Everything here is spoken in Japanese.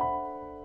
あ!